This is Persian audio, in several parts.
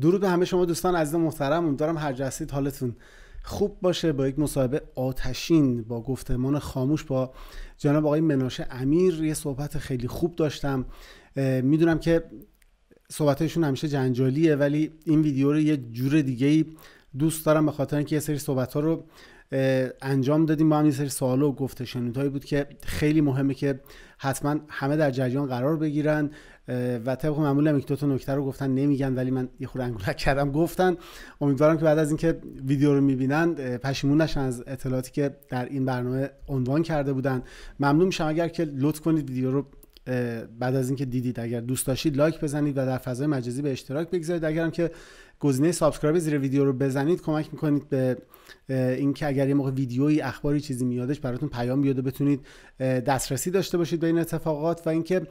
درود به همه شما دوستان عزیز محترم. امیدوارم هر جستید حالتون خوب باشه. با یک مصاحبه آتشین با گفتمان خاموش با جناب آقای مناشه امیر یه صحبت خیلی خوب داشتم. می‌دونم که صحبتشون همیشه جنجالیه ولی این ویدیو رو یه جور دیگه ای دوست دارم به خاطر اینکه یه سری صحبت ها رو انجام دادیم. با هم یه سری سوال و گفته شنودهایی بود که خیلی مهمه که حتما همه در جریان قرار بگیرن. و طبق معمول هم دو تا نکته رو گفتن نمیگن ولی من یه خورده انگولک کردم گفتن. امیدوارم که بعد از اینکه ویدیو رو می‌بینن پشیمون نشن از اطلاعاتی که در این برنامه عنوان کرده بودن. ممنون میشم اگر که لطف کنید ویدیو رو بعد از اینکه دیدید. اگر دوست داشتید like بزنید و در فضای مجازی به اشتراک بگذارید. اگرم که گزینه subscribe زیر ویدیو رو بزنید کمک می‌کنید به اینکه اگر یه موقع ویدیویی اخباری چیزی میادش براتون پیام بیاد بتونید دسترسی داشته باشید به این اتفاقات و اینکه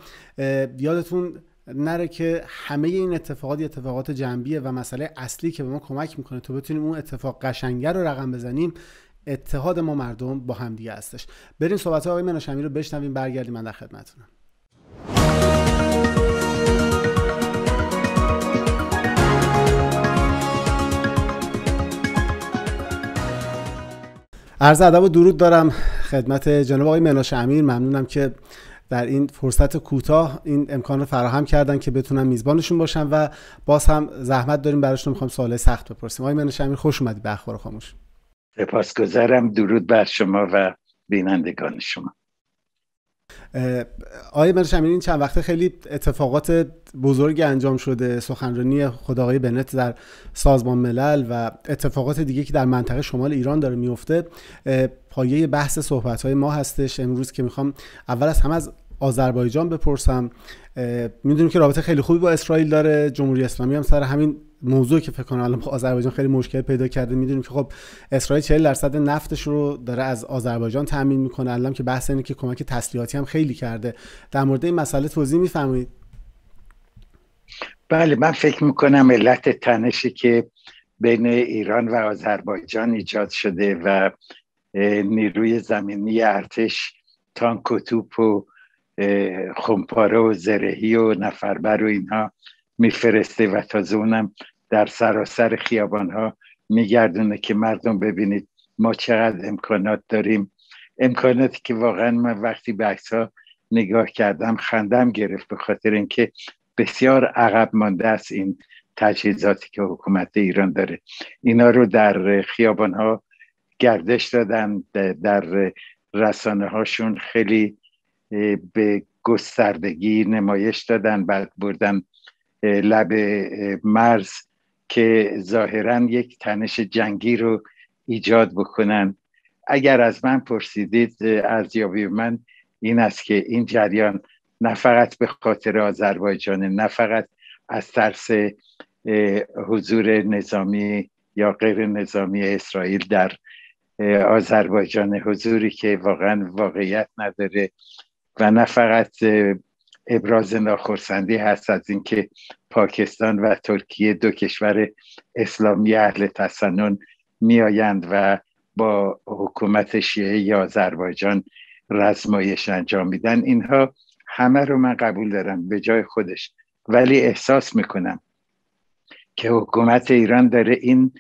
یادتون نره که همه این اتفاقات اتفاقات جنبیه و مسئله اصلی که به ما کمک می‌کنه تا بتونیم اون اتفاق قشنگه رو رقم بزنیم اتحاد ما مردم با همدیگه هستش. بریم صحبت آقای مناشمی رو بشنویم برگردیم من در خدمتتونم. عرض ادب و درود دارم خدمت جناب آقای مناش امیر. ممنونم که در این فرصت کوتاه این امکان رو فراهم کردن که بتونم میزبانشون باشم و باز هم زحمت داریم براشون می‌خوام سوال سخت بپرسیم. آقای مناش امیر خوش اومدی به اخبار خاموش. سپاسگزارم. درود بر شما و بینندگان شما. آقای مرش این چند وقته خیلی اتفاقات بزرگی انجام شده سخنرانی آقای بنت در سازمان ملل و اتفاقات دیگه که در منطقه شمال ایران داره میفته. پایه بحث صحبت های ما هستش. امروز که می‌خوام اول از همه از آذربایجان بپرسم. می‌دونیم که رابطه خیلی خوبی با اسرائیل داره جمهوری اسلامی هم سر همین موضوع که فکر کنم الان آذربایجان خیلی مشکل پیدا کرده می‌دونیم که خب اسرائیل 40 درصد نفتش رو داره از آذربایجان تامین می‌کنه. الان که بحث اینه که کمک تسلیحاتی هم خیلی کرده. در مورد این مسئله توضیح میفرمایید. بله من فکر می‌کنم علت تنشی که بین ایران و آذربایجان ایجاد شده و نیروی زمینی ارتش تانک و توپ و خمپاره و زرهی و نفربر و اینها میفرسته و تازه اونم در سراسر خیابان ها میگردونه که مردم ببینید ما چقدر امکانات داریم. امکاناتی که واقعا من وقتی به عکس ها نگاه کردم خندم گرفت به خاطر اینکه بسیار عقب مانده است این تجهیزاتی که حکومت ایران داره. اینا رو در خیابان ها گردش دادن در رسانه هاشون خیلی به گستردگی نمایش دادن بعد بردن لب مرز که ظاهرا یک تنش جنگی رو ایجاد بکنن. اگر از من پرسیدید ارزیابی من این است که این جریان نه فقط به خاطر آذربایجان نه فقط از ترس حضور نظامی یا غیر نظامی اسرائیل در آذربایجان حضوری که واقعا واقعیت نداره و نه فقط ابراز ناخرسندی هست از اینکه پاکستان و ترکیه دو کشور اسلامی اهل تسنن میآیند و با حکومت شیعه آذربایجان رزمایش انجام میدن. اینها همه رو من قبول دارم به جای خودش. ولی احساس می‌کنم که حکومت ایران داره این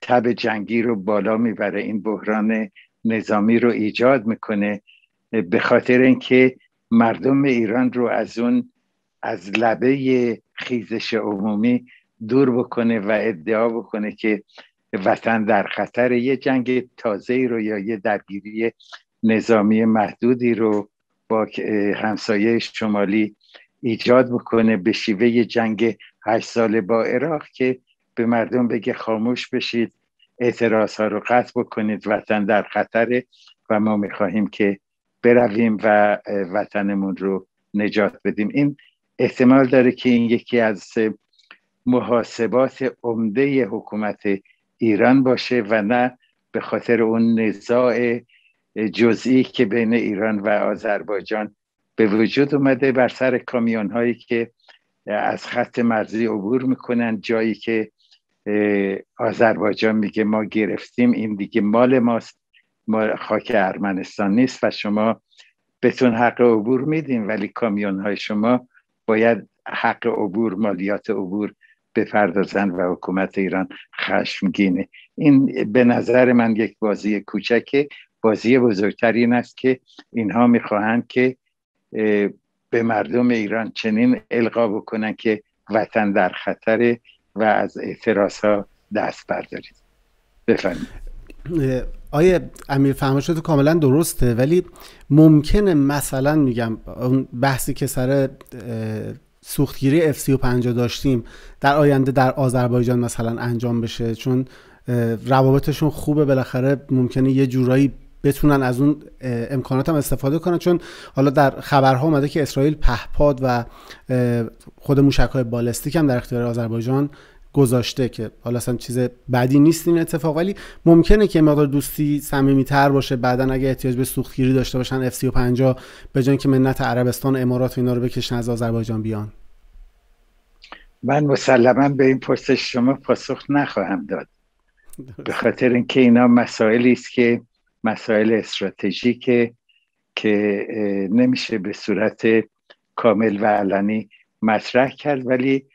تب جنگی رو بالا می‌بره این بحران نظامی رو ایجاد می‌کنه به خاطر اینکه مردم ایران رو از اون از لبه خیزش عمومی دور بکنه و ادعا بکنه که وطن در خطر یه جنگ تازه رو یا یه درگیری نظامی محدودی رو با همسایه شمالی ایجاد بکنه به شیوه جنگ هشت ساله با عراق که به مردم بگه خاموش بشید اعتراض ها رو قطع بکنید وطن در خطره و ما می‌خواهیم که برویم و وطنمون رو نجات بدیم. این احتمال داره که این یکی از محاسبات عمده حکومت ایران باشه و نه به خاطر اون نزاع جزئی که بین ایران و آذربایجان به وجود اومده بر سر کامیون هایی که از خط مرزی عبور می‌کنن. جایی که آذربایجان میگه ما گرفتیم این دیگه مال ماست. ما خاک ارمنستان نیست و شما بهتون حق عبور میدین ولی کامیون های شما باید حق عبور مالیات عبور بپردازن و حکومت ایران خشمگینه. این به نظر من یک بازی کوچکه. بازی بزرگتر این است که اینها می‌خواهند که به مردم ایران چنین القا بکنن که وطن در خطره و از اعتراض ها دست بردارید. بفرمایید. آیه امیر تو کاملا درسته؟ ولی ممکنه مثلا میگم اون بحثی که سر سوختگیری F35 داشتیم در آینده در آذربایجان مثلا انجام بشه چون روابطشون خوبه بالاخره ممکنه یه جورایی بتونن از اون امکانات هم استفاده کنن. چون حالا در خبرها اومده که اسرائیل پهپاد و خود موشک های بالستیک هم در اختیار آذربایجان گذاشته که حالا اصلا چیز بدی نیست این اتفاق ولی ممکنه که مقدار دوستی صمیمیت‌تر باشه. بعدا اگه احتیاج به سوختگیری داشته باشن F35 به جای که منت عربستان امارات و اینا رو بکشن از آذربایجان بیان. من مسلما به این پرسش شما پاسخ نخواهم داد. به خاطر اینکه اینا مسائلی است که مسائل استراتژیکه که نمیشه به صورت کامل و علنی مطرح کرد ولی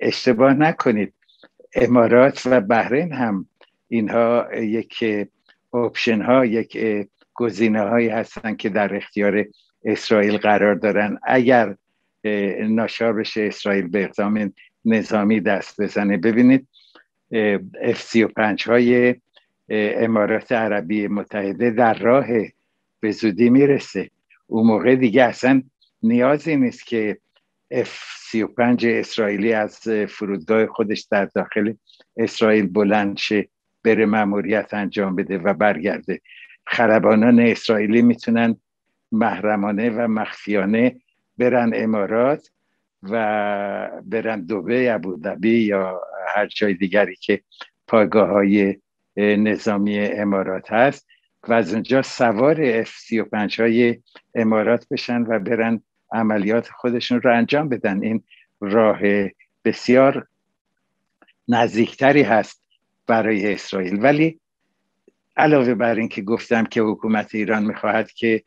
اشتباه نکنید. امارات و بحرین هم اینها یک اپشن ها یک گزینه هایی هستن که در اختیار اسرائیل قرار دارن. اگر ناشار بشه اسرائیل به اقدام نظامی دست بزنه. ببینید F-35 های امارات عربی متحده در راه به زودی می‌رسه. اون موقع دیگه اصلا نیازی نیست که F-35 اسرائیلی از فرودگاه خودش در داخل اسرائیل بلند شه بره مأموریت انجام بده و برگرده. خربانان اسرائیلی می‌تونن محرمانه و مخفیانه برن امارات و برن دوبه ابودبی یا هر جای دیگری که پایگاه های نظامی امارات هست و از اونجا سوار F-35 های امارات بشن و برن عملیات خودشون رو انجام بدن. این راه بسیار نزدیکتری هست برای اسرائیل. ولی علاوه بر اینکه گفتم که حکومت ایران می‌خواهد که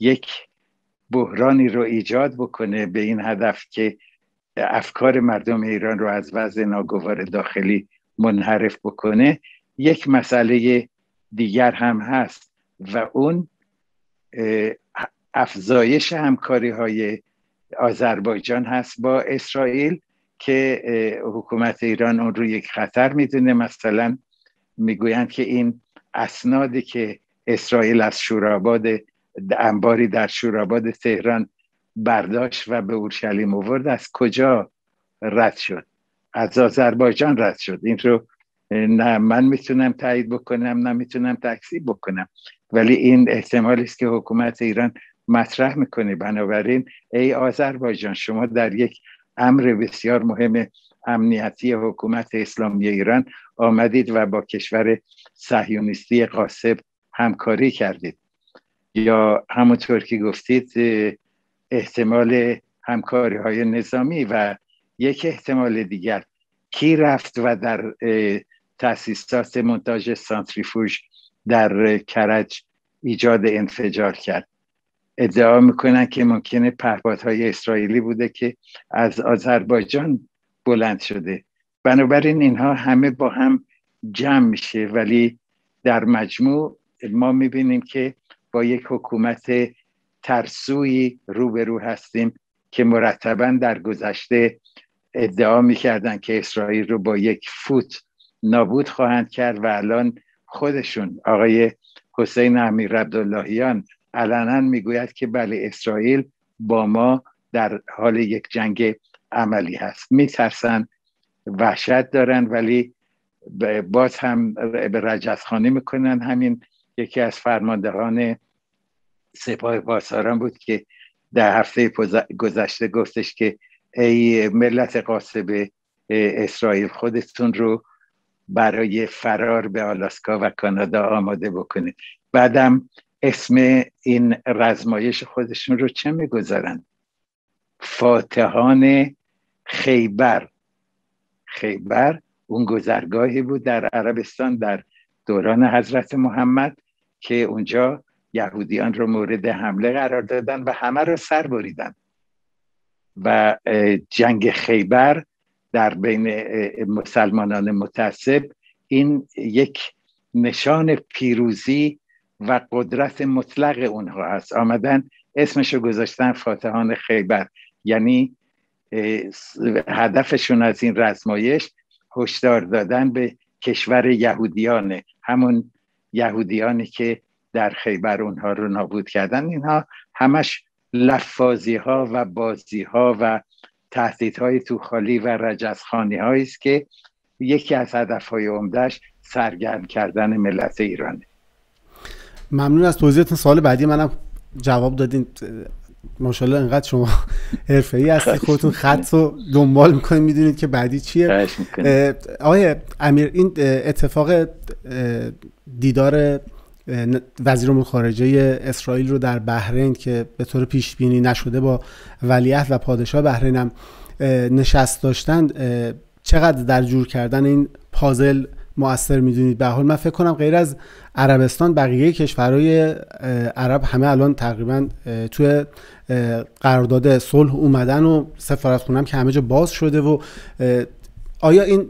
یک بحرانی رو ایجاد بکنه به این هدف که افکار مردم ایران رو از وضع ناگوار داخلی منحرف بکنه یک مسئله دیگر هم هست و اون افزایش همکاری های آذربایجان هست با اسرائیل که حکومت ایران اون رو یک خطر می‌دونه. مثلا می‌گویند که این اسنادی که اسرائیل از شوراباد انباری در شوراباد تهران برداشت و به اورشلیم آورد از کجا رد شد؟ از آذربایجان رد شد. این رو نه من می‌تونم تایید بکنم نه می‌تونم تکذیب بکنم. ولی این احتمالی است که حکومت ایران مطرح می‌کنه بنابراین ای آذربایجان شما در یک امر بسیار مهم امنیتی حکومت اسلامی ایران آمدید و با کشور صهیونیستی قاسب همکاری کردید. یا همونطور که گفتید احتمال همکاری های نظامی و یک احتمال دیگر کی رفت و در تاسیسات منتاج سانتریفوژ در کرج ایجاد انفجار کرد؟ ادعا می‌کنن که ممکنه پهپادهای اسرائیلی بوده که از آذربایجان بلند شده. بنابراین اینها همه با هم جمع میشه. ولی در مجموع ما می‌بینیم که با یک حکومت ترسوی روبرو هستیم که مرتبا در گذشته ادعا می‌کردن که اسرائیل رو با یک فوت نابود خواهند کرد و الان خودشون آقای حسین امیر عبداللهیان علنا می‌گوید که بله اسرائیل با ما در حال یک جنگ عملی هست. میترسن وحشت دارن ولی باز هم به رجزخانی می‌کنن. همین یکی از فرماندهان سپاه پاسداران بود که در هفته گذشته گفتش که ای ملت قاسب اسرائیل خودتون رو برای فرار به آلاسکا و کانادا آماده بکنید. بعدم اسم این رزمایش خودشون رو چه می‌گذارن؟ فاتحان خیبر. خیبر اون گذرگاهی بود در عربستان در دوران حضرت محمد که اونجا یهودیان رو مورد حمله قرار دادن و همه رو سر بریدن. و جنگ خیبر در بین مسلمانان متعصب این یک نشان پیروزی و قدرت مطلق اونها هست. آمدن اسمشو گذاشتن فاتحان خیبر. یعنی هدفشون از این رزمایش هشدار دادن به کشور یهودیانه. همون یهودیانی که در خیبر اونها رو نابود کردن. اینها همش لفاظی ها و بازی ها و تهدیدهای تو خالی و رجزخانی هایی است که یکی از هدف های عمدهش سرگرم کردن ملت ایرانه. ممنون از توضیحتون سوال بعدی منم جواب دادین. ماشاءالله انقدر شما حرفه ای هستی خودتون خط رو دنبال می‌کنید می‌دونید که بعدی چیه. آقای امیر این اتفاق دیدار وزیر امور خارجه اسرائیل رو در بحرین که به طور پیش بینی نشده با ولیعهد و پادشاه بحرین هم نشست داشتن چقدر در جور کردن این پازل مؤثر می‌دونید. به حال من فکر کنم غیر از عربستان بقیه کشورهای عرب همه الان تقریبا توی قرارداد صلح اومدن و سفارت خونم که همه جا باز شده و آیا این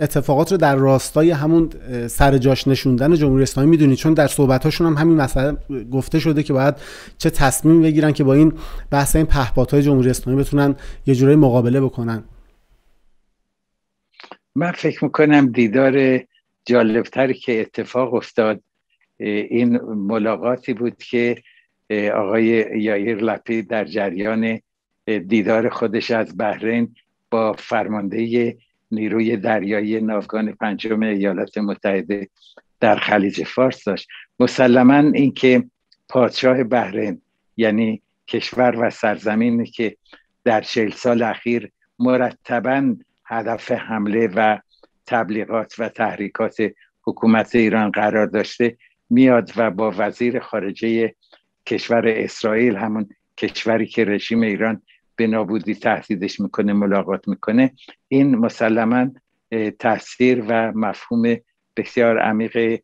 اتفاقات رو در راستای همون سر جاش نشوندن جمهوری اسلامی می‌دونید چون در صحبتاشون هم همین مسئله گفته شده که باید چه تصمیم بگیرن که با این بحث این پهپادهای جمهوری اسلامی بتونن یه جورایی مقابله بکنن. من فکر می‌کنم دیدار جالبتری که اتفاق افتاد این ملاقاتی بود که آقای یایر لپید در جریان دیدار خودش از بحرین با فرمانده نیروی دریایی ناوگان پنجم ایالات متحده در خلیج فارس داشت. مسلما اینکه پادشاه بحرین یعنی کشور و سرزمینی که در چهل سال اخیر مرتبا هدف حمله و تبلیغات و تحریکات حکومت ایران قرار داشته میاد و با وزیر خارجه کشور اسرائیل همون کشوری که رژیم ایران به نابودی تهدیدش می‌کنه ملاقات می‌کنه این مسلما تاثیر و مفهوم بسیار عمیق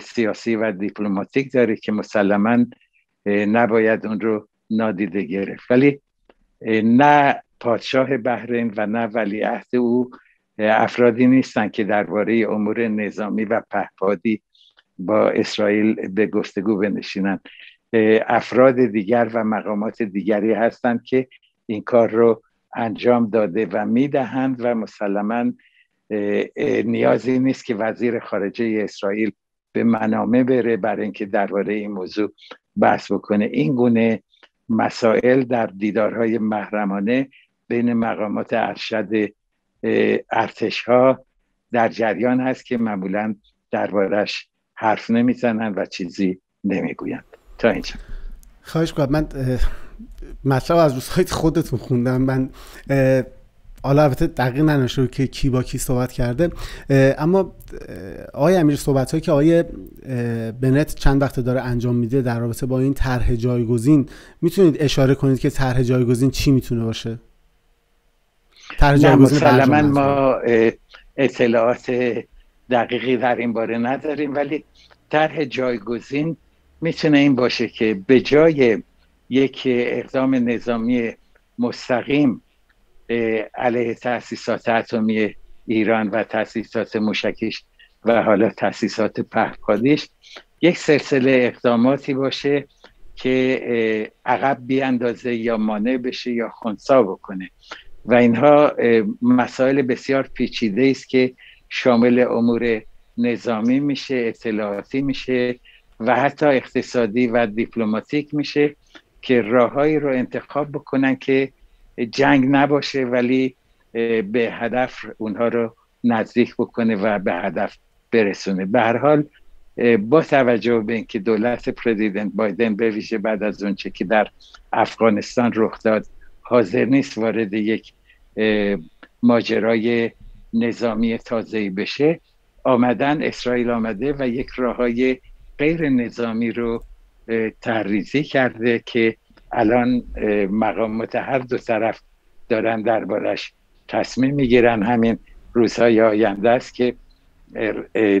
سیاسی و دیپلماتیک داره که مسلما نباید اون رو نادیده گرفت. ولی نه پادشاه بحرین و نه ولیعهد او افرادی نیستن که درباره امور نظامی و پهپادی با اسرائیل به گفتگو بنشینن. افراد دیگر و مقامات دیگری هستند که این کار رو انجام داده و می‌دهند و مسلما نیازی نیست که وزیر خارجه اسرائیل به منامه بره برای اینکه درباره این موضوع بحث بکنه. این گونه مسائل در دیدارهای محرمانه بین مقامات ارشد ارتش ها در جریان هست که معمولا دربارش حرف نمی‌زنن و چیزی نمی‌گویند. تا اینجا. خواهش کنم من مطلب از روزهای خودتون خوندم. من حالا البته دقیق ننوشته که کی با کی صحبت کرده. اما آقای امیر صحبت هایی که آقای بنت چند وقت داره انجام میده در رابطه با این طرح جایگزین می‌تونید اشاره کنید که طرح جایگزین چی می‌تونه باشه؟ جایگزین ما اطلاعات دقیقی در این باره نداریم ولی طرح جایگزین می‌تونه این باشه که به جای یک اقدام نظامی مستقیم علیه تاسیسات اتمی ایران و تاسیسات مشکیش و حالا تاسیسات پهپادیش یک سلسله اقداماتی باشه که عقب بیاندازه یا مانع بشه یا خونسا بکنه. و اینها مسائل بسیار پیچیده است که شامل امور نظامی میشه اطلاعاتی میشه و حتی اقتصادی و دیپلماتیک میشه که راههایی رو انتخاب بکنن که جنگ نباشه ولی به هدف اونها رو نزدیک بکنه و به هدف برسونه. به هر حال با توجه به اینکه دولت پرزیدنت بایدن به ویژه بعد از اونچه که در افغانستان رخ داد حاضر نیست وارد یک ماجرای نظامی تازه‌ای بشه. آمدن اسرائیل آمده و یک راههای غیر نظامی رو تحریزی کرده که الان مقامات هر دو طرف دارن دربارش تصمیم می‌گیرن. همین روزهای آینده است که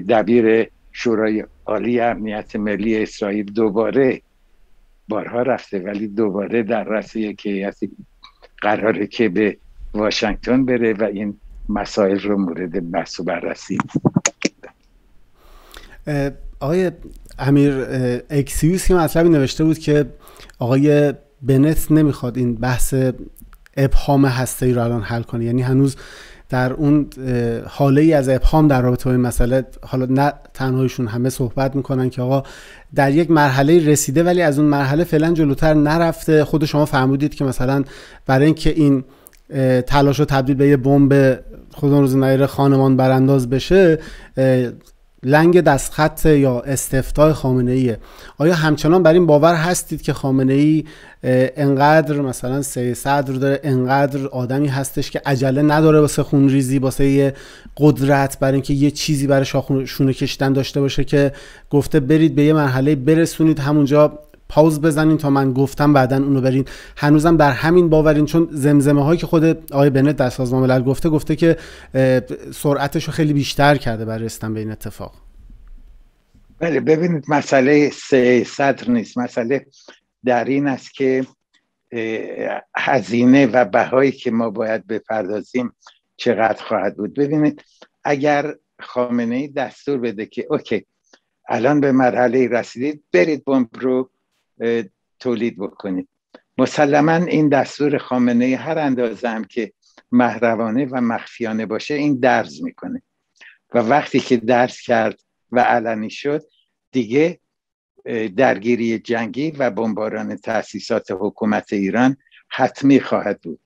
دبیر شورای عالی امنیت ملی اسرائیل دوباره بارها رفته ولی دوباره در یک هیئت قراره که به واشنگتن بره و این مسائل رو مورد بحث و بررسی. آقای امیر اکسیوس که مطلبی نوشته بود که آقای بنت نمی‌خواد این بحث ابهام هسته ای رو الان حل کنه. یعنی هنوز در اون حاله ای از ابهام در رابطه با این مسئله حالا نه تنهایشون همه صحبت می‌کنن که آقا در یک مرحله رسیده ولی از اون مرحله فعلا جلوتر نرفته. خود شما فرمودید که مثلا برای اینکه این تلاش رو تبدیل به یه بمب خودمون روز نیره خانمان برانداز بشه لنگ دستخط یا استفتای خامنه ایه آیا همچنان بر این باور هستید که خامنه ای انقدر مثلا سه صدر داره انقدر آدمی هستش که عجله نداره واسه خونریزی واسه قدرت برای اینکه یه چیزی برای شونه کشیدن داشته باشه که گفته برید به یه مرحله برسونید همونجا پاوز بزنین تا من گفتم بعدا اونو برین. هنوزم در همین باورین چون زمزمه هایی که خود آقای بنت در سازمان ملل گفته گفته که سرعتش رو خیلی بیشتر کرده برای رسیدن به این اتفاق. بله ببینید مسئله سه صدر نیست. مسئله در این است که هزینه و بهایی که ما باید بپردازیم چقدر خواهد بود. ببینید اگر خامنه ای دستور بده که اوکی الان به مرحله رسیدید برید بمب رو تولید بکنید مسلما این دستور خامنه هر اندازه هم که محروانه و مخفیانه باشه این درز می‌کنه. و وقتی که درس کرد و علنی شد دیگه درگیری جنگی و بمباران تاسیسات حکومت ایران حتمی خواهد بود.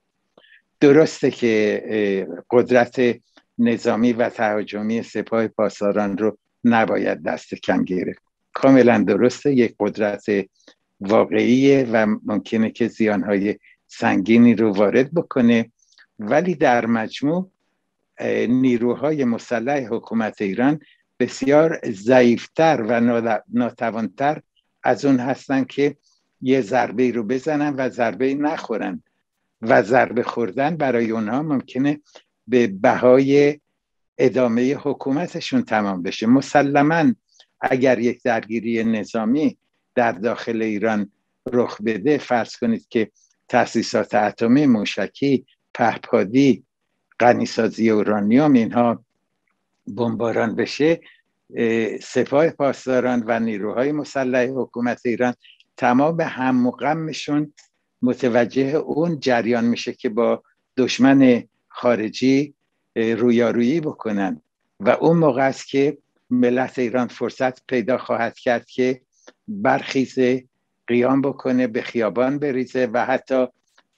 درسته که قدرت نظامی و تهاجمی سپاه پاسداران رو نباید دست کم گرفت. کاملا درسته یک قدرت واقعیه و ممکنه که زیانهای سنگینی رو وارد بکنه. ولی در مجموع نیروهای مسلح حکومت ایران بسیار ضعیفتر و ناتوانتر از اون هستن که یه ضربه رو بزنن و ضربه نخورن و ضربه خوردن برای اونها ممکنه به بهای ادامه حکومتشون تمام بشه. مسلما اگر یک درگیری نظامی در داخل ایران رخ بده فرض کنید که تاسیسات اتمی موشکی پهپادی غنیسازی اورانیوم اینها بمباران بشه سپاه پاسداران و نیروهای مسلح حکومت ایران تمام هم غمشون متوجه اون جریان میشه که با دشمن خارجی رویارویی بکنن. و اون موقع است که ملت ایران فرصت پیدا خواهد کرد که برخیزه قیام بکنه به خیابان بریزه و حتی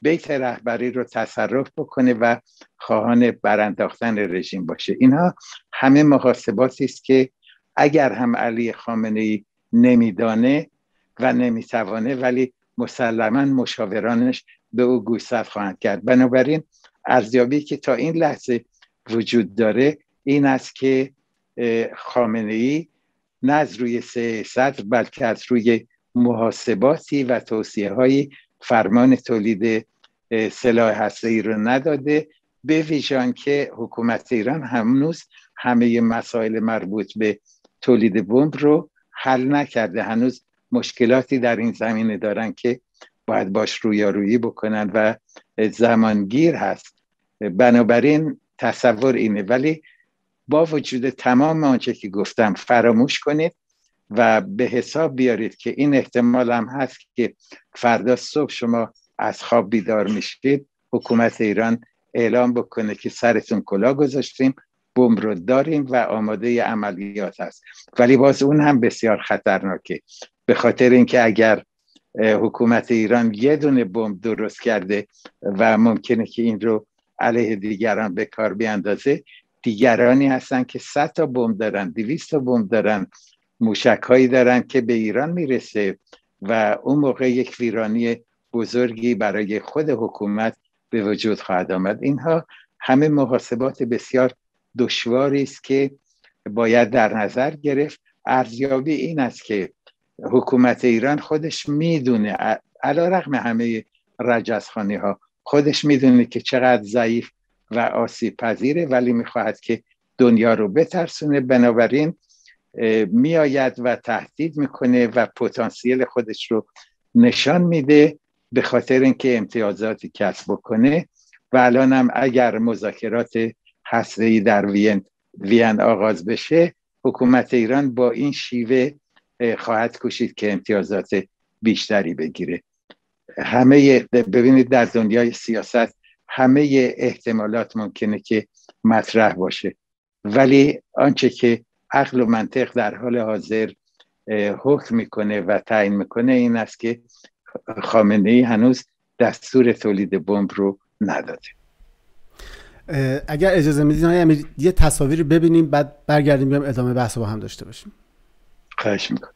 بیت رهبری رو تصرف بکنه و خواهان برانداختن رژیم باشه. اینها همه محاسباتی است که اگر هم علی خامنه ای نمیدانه و نمی‌توانه ولی مسلما مشاورانش به او گوشزد خواهند کرد. بنابراین ارزیابی که تا این لحظه وجود داره این است که خامنه ای نه از روی صدر بلکه از روی محاسباتی و توصیه های فرمان تولید سلاح هسته ای رو نداده به ویژان که حکومت ایران هنوز همه مسائل مربوط به تولید بمب رو حل نکرده. هنوز مشکلاتی در این زمینه دارن که باید باش رویارویی بکنن و زمانگیر هست. بنابراین تصور اینه. ولی با وجود تمام آنچه که گفتم فراموش کنید و به حساب بیارید که این احتمال هم هست که فردا صبح شما از خواب بیدار میشید حکومت ایران اعلام بکنه که سرتون کلا گذاشتیم بوم رو داریم و آماده عملیات هست. ولی باز اون هم بسیار خطرناکه. به خاطر اینکه اگر حکومت ایران یه دونه بمب درست کرده و ممکنه که این رو علیه دیگران به کار بیاندازه دیگرانی هستن که 100 تا بمب دارن 200 تا بمب دارن موشک هایی دارن که به ایران می‌رسه و اون موقع یک ویرانی بزرگی برای خود حکومت به وجود خواهد آمد. اینها همه محاسبات بسیار دشواری است که باید در نظر گرفت. ارزیابی این است که حکومت ایران خودش می‌دونه علا رقم همه رجزخانی ها خودش می‌دونه که چقدر ضعیف و آسیب پذیره ولی می‌خواهد که دنیا رو بترسونه. بنابراین میآید و تهدید می‌کنه و پتانسیل خودش رو نشان میده به خاطر اینکه امتیازاتی کسب بکنه. و الان هم اگر مذاکرات هسته‌ای در وین وین آغاز بشه حکومت ایران با این شیوه خواهد کشید که امتیازات بیشتری بگیره. همه ببینید در دنیای سیاست همه احتمالات ممکنه که مطرح باشه. ولی آنچه که عقل و منطق در حال حاضر حکم می‌کنه و تعیین می‌کنه این است که خامنه ای هنوز دستور تولید بمب رو نداده. اگر اجازه می‌دید یه تصاویری ببینیم بعد برگردیم بیام ادامه بحث با هم داشته باشیم. خواهش می‌کنم.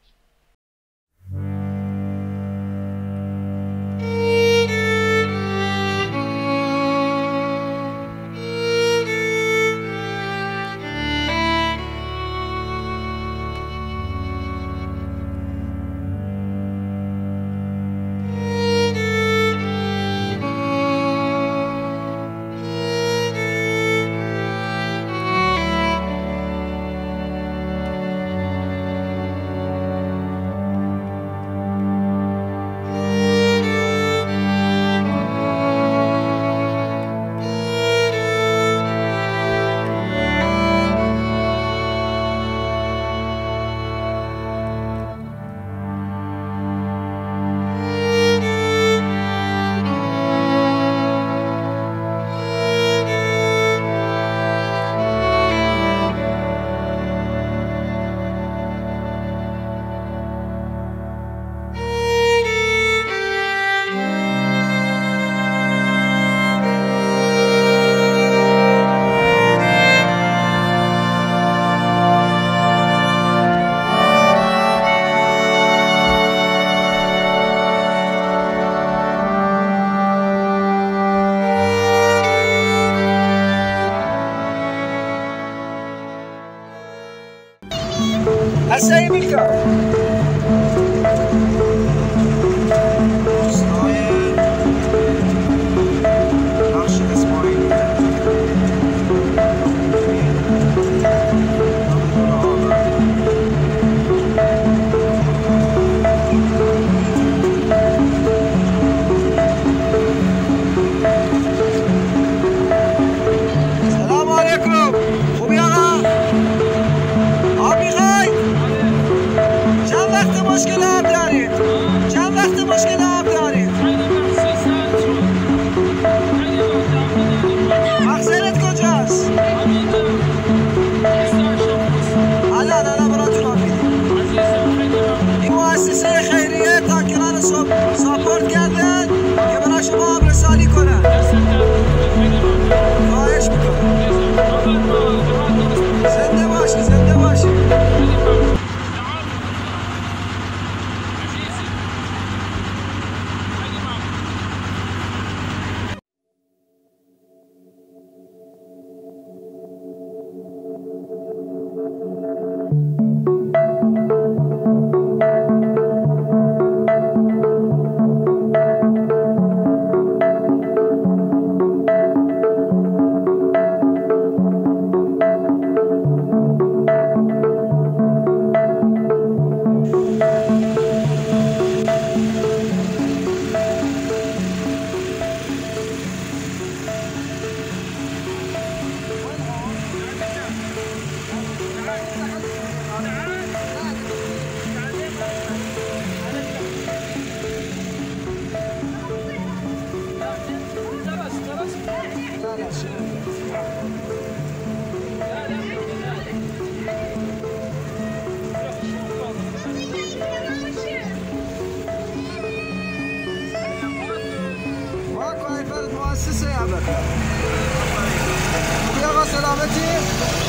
البته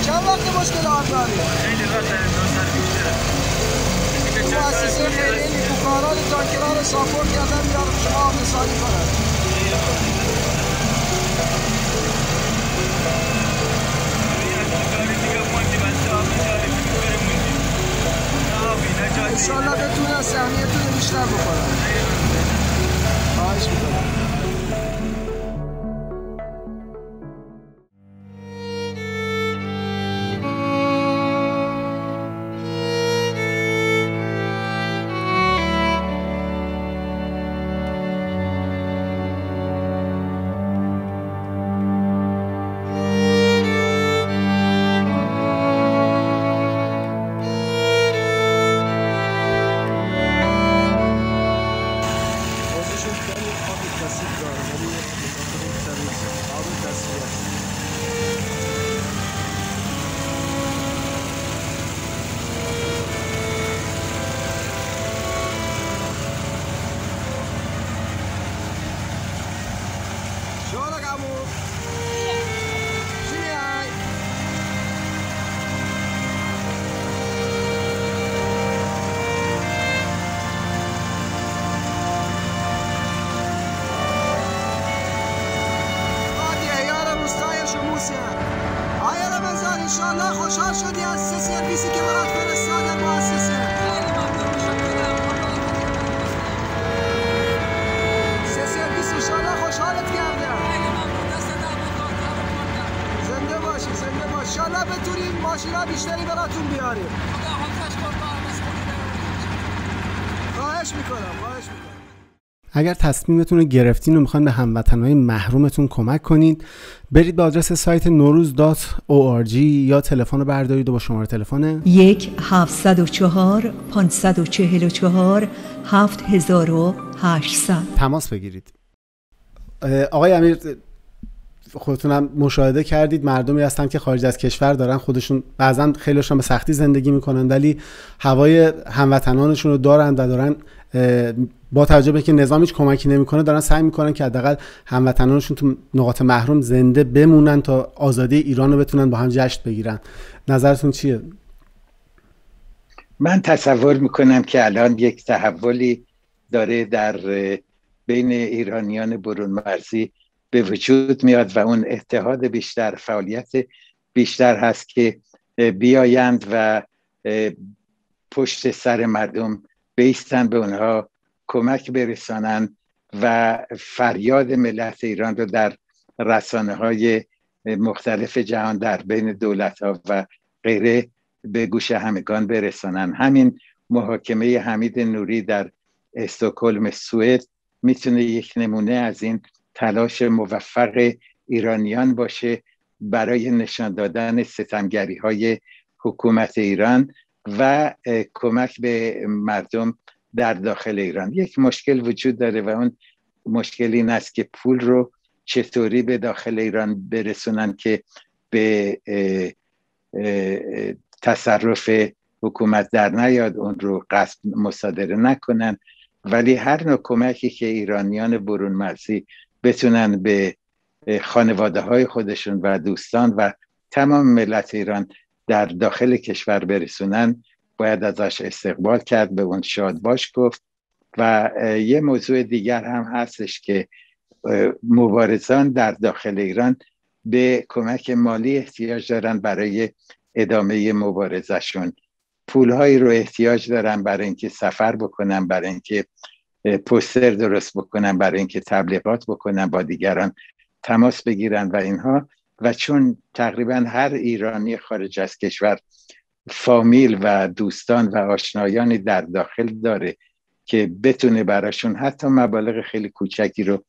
چند وقت مشکل آن داری؟ خیلی وقت مؤسسه خیلی فکاران تانکران را ساپورت کردن بیار شما اقتصادی کنند انشالله بتونن سهمیتون رو بیشتر بکنن خواهش می‌کنم انشاءالله خوشحال شدی از سه سرویسی که اگر تصمیمتون رو گرفتین و می‌خواین به هموطنهای محرومتون کمک کنید برید به آدرس سایت نوروز یا تلفن رو بردارید و با شماره تلفن یک 704 544 7800 تماس بگیرید. آقای امیر خودتونم مشاهده کردید. مردمی هستن که خارج از کشور دارن خودشون بعضا خیلیشون به سختی زندگی می‌کنن ولی هوای هموطنانشون رو دارن و دارن با توجه به که نظام هیچ کمکی نمی‌کنه دارن سعی می‌کنن که حداقل هموطنانشون تو نقاط محروم زنده بمونن تا آزادی ایران رو بتونن با هم جشن بگیرن. نظرتون چیه؟ من تصور می‌کنم که الان یک تحولی داره در بین ایرانیان برون مرزی به وجود میاد و اون اتحاد بیشتر فعالیت بیشتر هست که بیایند و پشت سر مردم بیستن به اونها کمک برسانن و فریاد ملت ایران رو در رسانه های مختلف جهان در بین دولت ها و غیره به گوش همگان برسانن. همین محاکمه حمید نوری در استکهلم سوئد می‌تونه یک نمونه از این تلاش موفق ایرانیان باشه برای نشان دادن ستمگری های حکومت ایران و کمک به مردم در داخل ایران. یک مشکل وجود داره و اون مشکل این است که پول رو چطوری به داخل ایران برسونن که به تصرف حکومت در نیاد اون رو قصد مصادره نکنن. ولی هر نوع کمکی که ایرانیان برون مرزی بتونن به خانواده های خودشون و دوستان و تمام ملت ایران در داخل کشور برسونن باید ازش استقبال کرد به اون شاد باش گفت و یه موضوع دیگر هم هستش که مبارزان در داخل ایران به کمک مالی احتیاج دارن برای ادامه مبارزشون پولهایی رو احتیاج دارن برای اینکه سفر بکنن برای اینکه پوستر درست بکنن برای اینکه تبلیغات بکنن با دیگران تماس بگیرن و اینها. و چون تقریبا هر ایرانی خارج از کشور فامیل و دوستان و آشنایانی در داخل داره که بتونه براشون حتی مبالغ خیلی کوچکی رو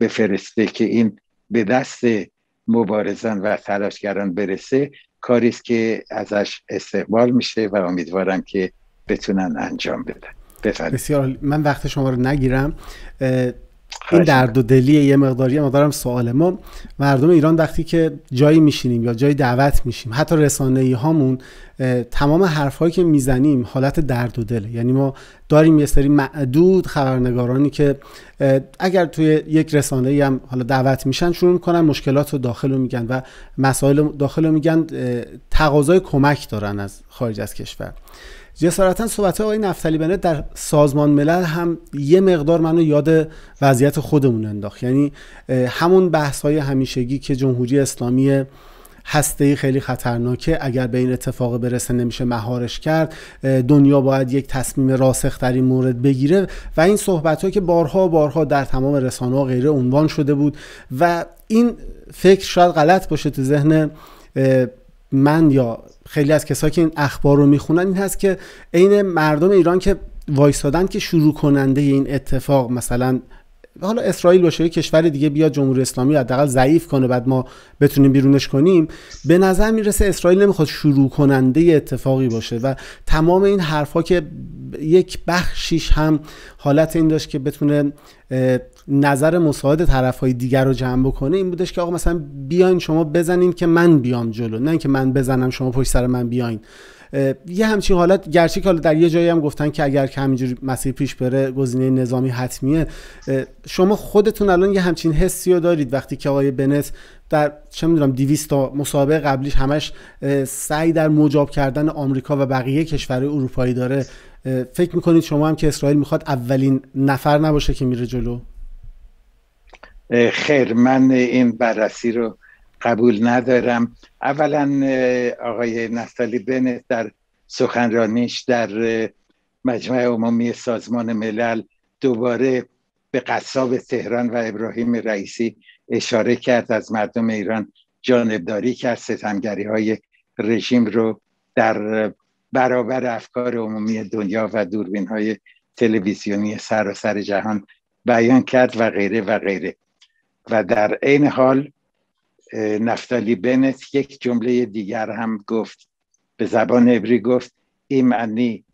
بفرسته که این به دست مبارزان و تلاشگران برسه کاری که ازش استقبال میشه و امیدوارم که بتونن انجام بدن. بسیار من وقت شما رو نگیرم. این درد و دلی یه مقداری مقدارم سوال ما. مردم ایران وقتی که جایی میشینیم یا جایی دعوت میشیم حتی رسانه ای هامون تمام حرفهایی که می‌زنیم حالت درد و دله. یعنی ما داریم یه سری معدود خبرنگارانی که اگر توی یک رسانه ای هم حالا دعوت میشن شروع می‌کنن مشکلات رو داخل رو میگن و مسائل داخل رو میگن تقاضای کمک دارن از خارج از کشور. جسارتا صحبت آقای نفتالی بنت در سازمان ملل هم یه مقدار منو یاد وضعیت خودمون انداخت. یعنی همون بحث های همیشگی که جمهوری اسلامی هسته خیلی خطرناکه اگر به این اتفاق برسه نمیشه مهارش کرد دنیا باید یک تصمیم راسخ در این مورد بگیره و این صحبت که بارها بارها در تمام رسانه ها غیره عنوان شده بود و این فکر شاید غلط باشه تو ذهن من یا خیلی از کسایی که این اخبار رو می‌خونن این هست که عین مردم ایران که وایستادن که شروع کننده این اتفاق مثلا حالا اسرائیل باشه کشور دیگه بیاد جمهوری اسلامی حداقل ضعیف کنه بعد ما بتونیم بیرونش کنیم. به نظر می‌رسه اسرائیل نمی‌خواد شروع کننده اتفاقی باشه و تمام این حرفها که یک بخشیش هم حالت این داشت که بتونه نظر مساعد طرف های دیگر رو جمع بکنه این بودش که آقا مثلا بیاین شما بزنین که من بیام جلو نه که من بزنم شما پشت سر من بیاین. یه همچین حالت گرچه که حالا در یه جایی هم گفتن که اگر که همینجوری مسیر پیش بره گزینه نظامی حتمیه. شما خودتون الان یه همچین حسی رو دارید وقتی که آقای بنت در چه می‌دونم 200 تا مسابقه قبلیش همش سعی در مجاب کردن آمریکا و بقیه کشورهای اروپایی داره. فکر می‌کنید شما هم که اسرائیل می‌خواد اولین نفر نباشه که میره جلو؟ خیر من این بررسی رو قبول ندارم. اولا آقای نفتالی بنت در سخنرانیش در مجمع عمومی سازمان ملل دوباره به قصاب تهران و ابراهیم رئیسی اشاره کرد از مردم ایران جانبداری کرد ستمگری های رژیم رو در برابر افکار عمومی دنیا و دوربین های تلویزیونی سراسر جهان بیان کرد و غیره و غیره. و در عین حال نفتالی بنت یک جمله دیگر هم گفت به زبان عبری گفت ایمانی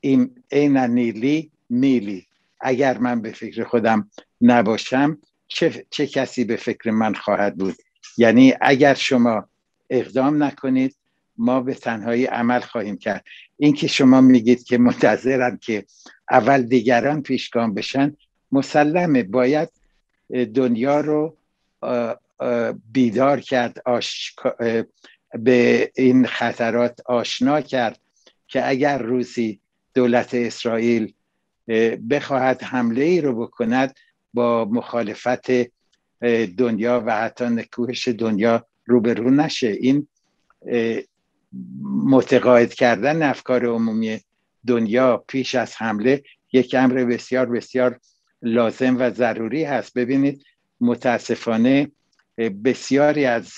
ایم اینانی میلی. اگر من به فکر خودم نباشم چه, چه کسی به فکر من خواهد بود؟ یعنی اگر شما اقدام نکنید ما به تنهایی عمل خواهیم کرد. اینکه شما میگید که منتظرم که اول دیگران پیشگام بشن مسلمه. باید دنیا رو بیدار کرد به این خطرات آشنا کرد که اگر روزی دولت اسرائیل بخواهد حمله ای رو بکند با مخالفت دنیا و حتی نکوهش دنیا روبرو نشه. این متقاعد کردن افکار عمومی دنیا پیش از حمله یک امر بسیار بسیار لازم و ضروری هست. ببینید متاسفانه بسیاری از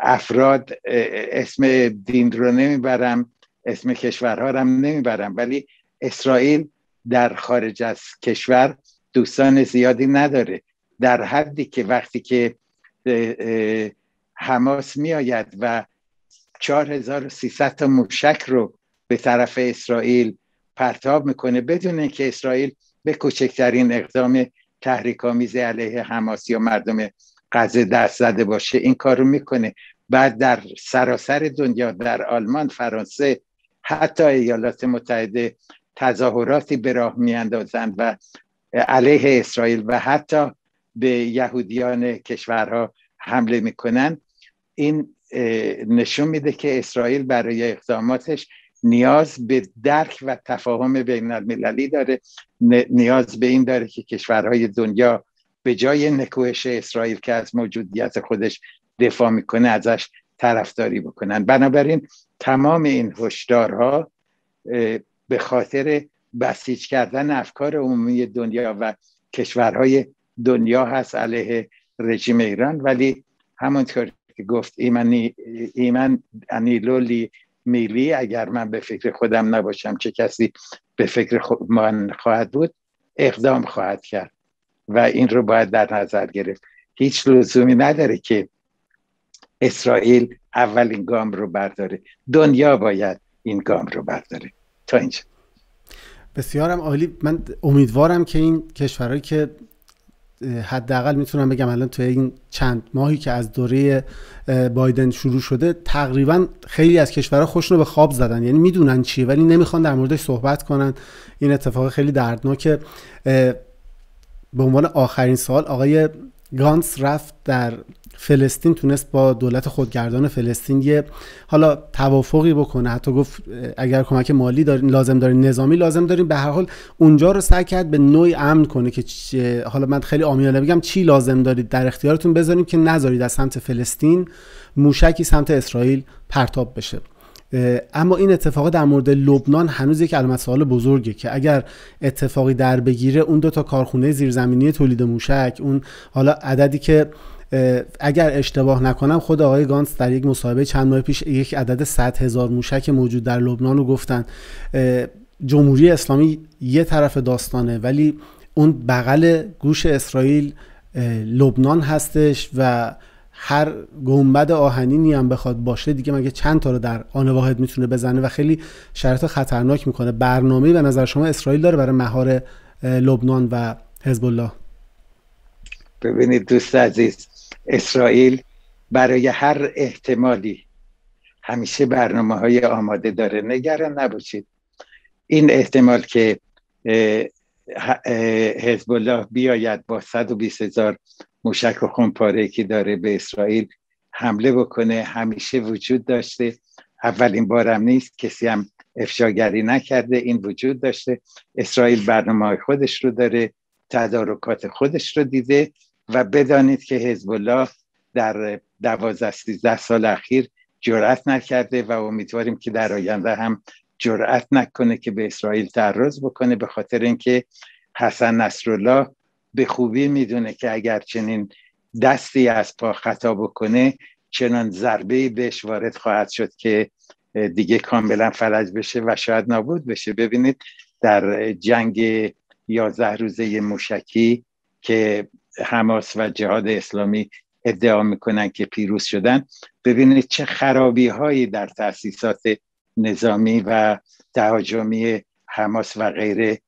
افراد اسم دین رو نمی‌برم اسم کشورها رو نمی‌برم. ولی اسرائیل در خارج از کشور دوستان زیادی نداره. در حدی که وقتی که حماس میآید و 4300 تا موشک رو به طرف اسرائیل پرتاب می‌کنه بدون اینکه اسرائیل به کوچکترین اقدام تحریک آمیز علیه حماس یا مردم غزه دست زده باشه این کار رو می‌کنه. بعد در سراسر دنیا در آلمان فرانسه حتی ایالات متحده تظاهراتی به راه میاندازند و علیه اسرائیل و حتی به یهودیان کشورها حمله می‌کنن این نشون میده که اسرائیل برای اقداماتش نیاز به درک و تفاهم بین المللی داره. نیاز به این داره که کشورهای دنیا به جای نکوهش اسرائیل که از موجودیت خودش دفاع می‌کنه ازش طرفداری بکنن. بنابراین تمام این هشدارها به خاطر بسیج کردن افکار عمومی دنیا و کشورهای دنیا هست علیه رژیم ایران. ولی همونطور که گفت ایمن انیلولی میلی اگر من به فکر خودم نباشم چه کسی به فکر من خواهد بود اقدام خواهد کرد. و این رو باید در نظر گرفت. هیچ لزومی نداره که اسرائیل اولین گام رو برداره. دنیا باید این گام رو برداره. تا اینجا. بسیارم عالی. من امیدوارم که این کشورهایی که حداقل می‌تونم بگم الان توی این چند ماهی که از دوره بایدن شروع شده تقریبا خیلی از کشورها خوش رو به خواب زدن. یعنی می‌دونن چیه ولی نمی‌خوان در موردش صحبت کنن. این اتفاق خیلی دردناکه. به عنوان آخرین سال آقای گانس رفت در فلسطین تونست با دولت خودگردان فلسطین یه حالا توافقی بکنه. حتی گفت اگر کمک مالی دارین لازم دارین نظامی لازم دارین به هر حال اونجا رو سعی کرد به نوعی امن کنه که حالا من خیلی آمیانه بگم چی لازم دارید در اختیارتون بذاریم که نذارید از سمت فلسطین موشکی سمت اسرائیل پرتاب بشه. اما این اتفاق در مورد لبنان هنوز یک علامت سوال بزرگه که اگر اتفاقی در بگیره اون دو تا کارخونه زیرزمینی تولید موشک اون حالا عددی که اگر اشتباه نکنم خود آقای گانس در یک مصاحبه چند ماه پیش یک عدد 100 هزار موشک موجود در لبنان رو گفتن. جمهوری اسلامی یه طرف داستانه ولی اون بغل گوش اسرائیل لبنان هستش و هر گنبد آهنینی هم بخواد باشه دیگه مگه چند تا رو در آن واحد می‌تونه بزنه و خیلی شرط خطرناک می‌کنه. برنامه به نظر شما اسرائیل داره برای مهار لبنان و حزب الله ببینید دوست عزیز اسرائیل برای هر احتمالی همیشه برنامه های آماده داره. نگران نباشید. این احتمال که حزب الله بیاید با 120 هزار موشک و خونپاره که داره به اسرائیل حمله بکنه. همیشه وجود داشته. اولین بارم نیست. کسی هم افشاگری نکرده. این وجود داشته. اسرائیل برنامه خودش رو داره. تدارکات خودش رو دیده. و بدانید که حزب الله در دوازده سیزده سال اخیر جرأت نکرده و امیدواریم که در آینده هم جرأت نکنه که به اسرائیل تعرض بکنه. به خاطر اینکه حسن نصرالله به خوبی می‌دونه که اگر چنین دستی از پا خطا بکنه چنان ضربه بهش وارد خواهد شد که دیگه کاملا فلج بشه و شاید نابود بشه. ببینید در جنگ یازده روزه موشکی که حماس و جهاد اسلامی ادعا می‌کنن که پیروز شدن ببینید چه خرابی هایی در تاسیسات نظامی و تهاجمی حماس و غیره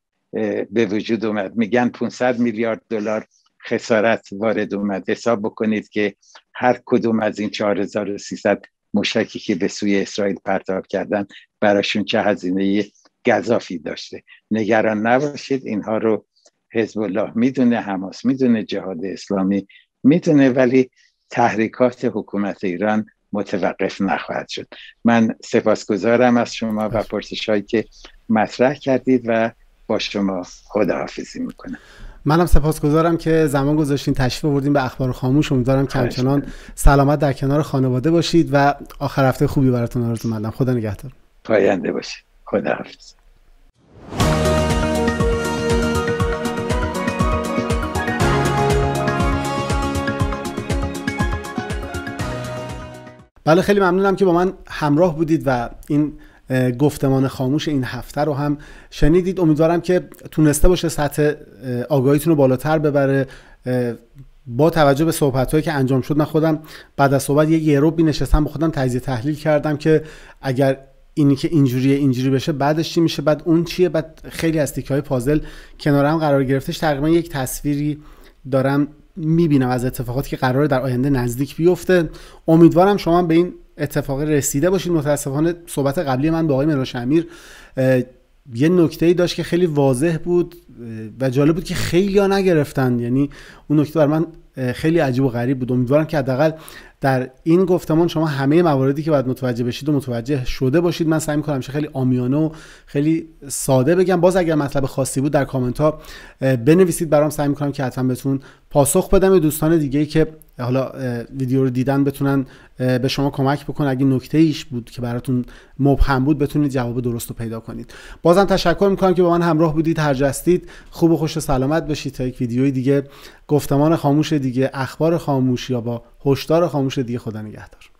به وجود اومد. میگن 500 میلیارد دلار خسارت وارد اومد. حساب بکنید که هر کدوم از این 4300 موشکی که به سوی اسرائیل پرتاب کردن براشون چه هزینه گذافی داشته. نگران نباشید اینها رو حزب الله می‌دونه حماس می‌دونه جهاد اسلامی می‌دونه ولی تحریکات حکومت ایران متوقف نخواهد شد. من سپاسگزارم از شما و پرسش هایی که مطرح کردید و با شما خداحافظی می‌کنم. منم سپاسگزارم که زمان گذاشتین تشریف آوردین به اخبار خاموش. امیدوارم که همچنان سلامت در کنار خانواده باشید و آخر هفته خوبی براتون آرزو مندم خدا نگهدار. پاینده باشید. خداحافظ. بله خیلی ممنونم که با من همراه بودید و این گفتمان خاموش این هفته رو هم شنیدید. امیدوارم که تونسته باشه سطح آگاهیتون رو بالاتر ببره. با توجه به صحبت هایی که انجام شد من خودم بعد از صحبت یه یه نشستم با خودم تجزیه تحلیل کردم که اگر اینی که اینجوریه اینجوری بشه بعدش چی میشه بعد اون چیه؟ بعد خیلی از تیکه های پازل کنار هم قرار گرفتش. تقریبا یک تصویری دارم می‌بینم از اتفاقاتی که قرار در آینده نزدیک بیفته. امیدوارم شما به این اتفاق رسیده باشید متاسفانه صحبت قبلی من با آقای مراش امیر یه نکته ای داشت که خیلی واضح بود و جالب بود که خیلی ها نگرفتن. یعنی اون نکته بر من خیلی عجیب و غریب بود. امیدوارم که حداقل در این گفتمان شما همه مواردی که باید متوجه بشید و متوجه شده باشید. من سعی می‌کنم خیلی آمیانه و خیلی ساده بگم. باز اگر مطلب خاصی بود در کامنت ها بنویسید. برام سعی می‌کنم که حتما بهتون پاسخ بدم. به دوستان دیگه که حالا ویدیو رو دیدن بتونن به شما کمک بکنن. اگه نکته ایش بود که براتون مبهم بود بتونید جواب درست رو پیدا کنید. بازم تشکر می‌کنم که با من همراه بودید. هر جستید خوب و خوش و سلامت باشید. تا یک ویدیوی دیگه گفتمان خاموش دیگه اخبار خاموش یا با هشدار خاموش دیگه خدا نگهدار.